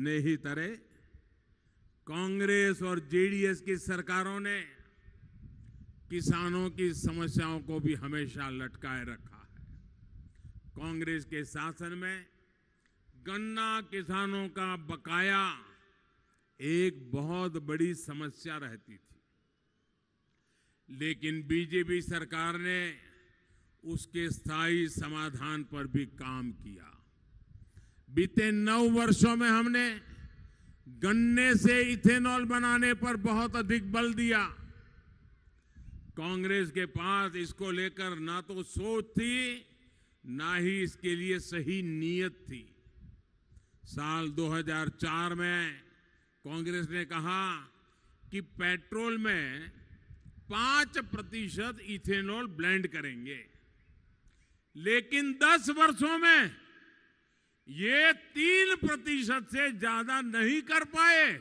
ने ही तरह कांग्रेस और जेडीएस की सरकारों ने किसानों की समस्याओं को भी हमेशा लटकाए रखा है। कांग्रेस के शासन में गन्ना किसानों का बकाया एक बहुत बड़ी समस्या रहती थी। लेकिन बीजेपी सरकार ने उसके स्थायी समाधान पर भी काम किया। बीते नौ वर्षों में हमने गन्ने से इथेनॉल बनाने पर बहुत अधिक बल दिया। कांग्रेस के पास इसको लेकर ना तो सोच थी, ना ही इसके लिए सही नीयत थी। साल 2004 में कांग्रेस ने कहा कि पेट्रोल में पाँच प्रतिशत इथेनॉल ब्लेंड करेंगे। लेकिन दस वर्षों में ये तीन प्रतिशत से ज़्यादा नहीं कर पाए।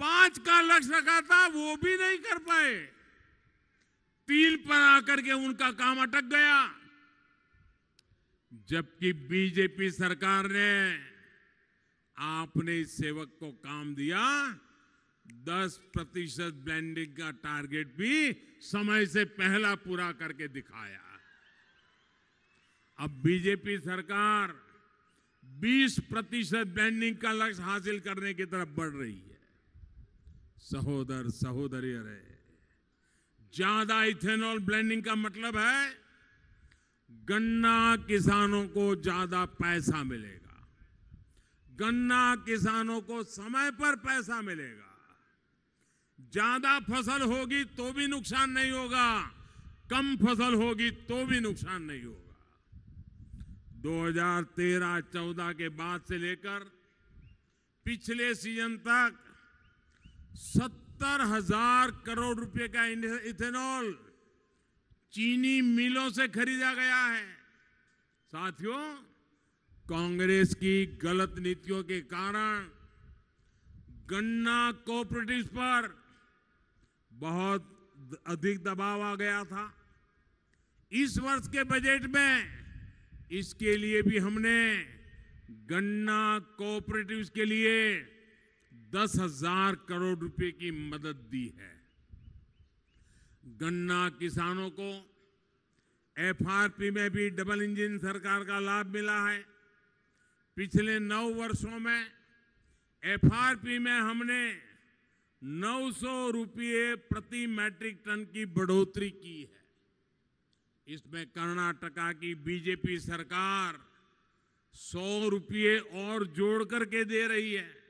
पाँच का लक्ष्य रखा था, वो भी नहीं कर पाए। तीन पर आकर के उनका काम अटक गया। जबकि बीजेपी सरकार ने आपने इस सेवक को काम दिया, दस प्रतिशत ब्लेंडिंग का टारगेट भी समय से पहला पूरा करके दिखाया। अब बीजेपी सरकार 20 प्रतिशत ब्लेंडिंग का लक्ष्य हासिल करने की तरफ़ बढ़ रही है। सहोदर, सहोदरी अरे, ज़्यादा इथेनॉल ब्लेंडिंग का मतलब है गन्ना किसानों को ज़्यादा पैसा मिलेगा। गन्ना किसानों को समय पर पैसा मिलेगा। ज़्यादा फ़सल होगी तो भी नुकसान नहीं होगा, कम फ़सल होगी तो भी नुकसान नहीं होगा। 2013-14 के बाद से लेकर पिछले सीज़न तक सत्तर हज़ार करोड़ रुपए का इथेनॉल चीनी मिलों से खरीदा गया है। साथियों, कांग्रेस की गलत नीतियों के कारण गन्ना कोऑपरेटिव्स पर बहुत अधिक दबाव आ गया था। इस वर्ष के बजट में इसके लिए भी हमने गन्ना कोऑपरेटिव्स के लिए दस हज़ार करोड़ रुपए की मदद दी है। गन्ना किसानों को एफआरपी में भी डबल इंजन सरकार का लाभ मिला है। पिछले नौ वर्षों में एफआरपी में हमने 900 रुपये प्रति मैट्रिक टन की बढ़ोतरी की है। इसमें कर्नाटका की बीजेपी सरकार सौ रुपये और जोड़ करके दे रही है।